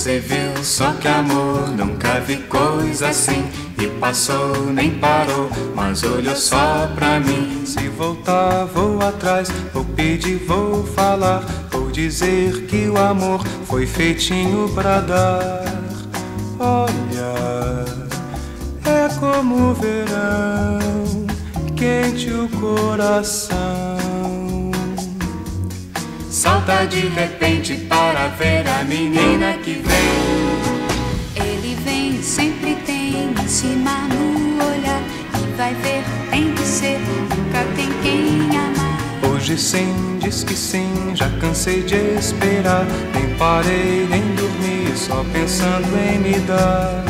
Você viu só que amor, nunca vi coisa assim. E passou, nem parou, mas olhou só pra mim. Se voltar, vou atrás, vou pedir, vou falar. Vou dizer que o amor foi feitinho pra dar. Olha, é como o verão, quente o coração. Salta de repente para ver a menina que vem. Ele vem, sempre tem em cima no olhar. E vai ver, tem que ser, nunca tem quem amar. Hoje sim, diz que sim, já cansei de esperar. Nem parei, nem dormi, só pensando em me dar.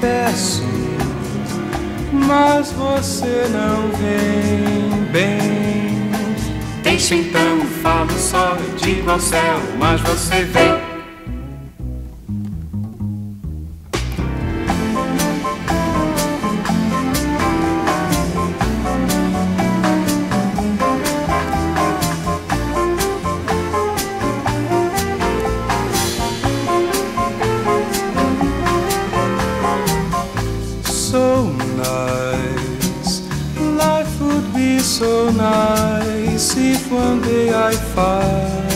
Peço, mas você não vem bem. Deixa então, falo só, digo ao céu, mas você vem. so nice. Life would be so nice if one day I find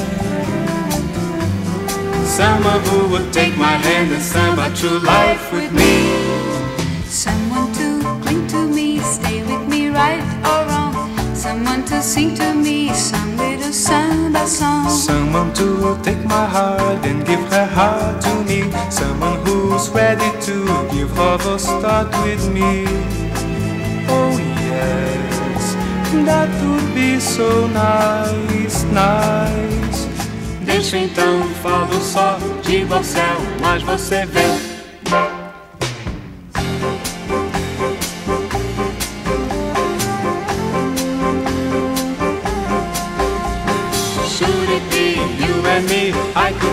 Someone who would take my hand and sum a true life with me. Someone to cling to me, stay with me right or wrong. Someone to sing to me some little samba song. someone to take my heart and give her heart to me. Someone who's ready to give love a start with me. Oh yes, that would be so nice, nice. Deixa então, falo só de você, mas você vê. I could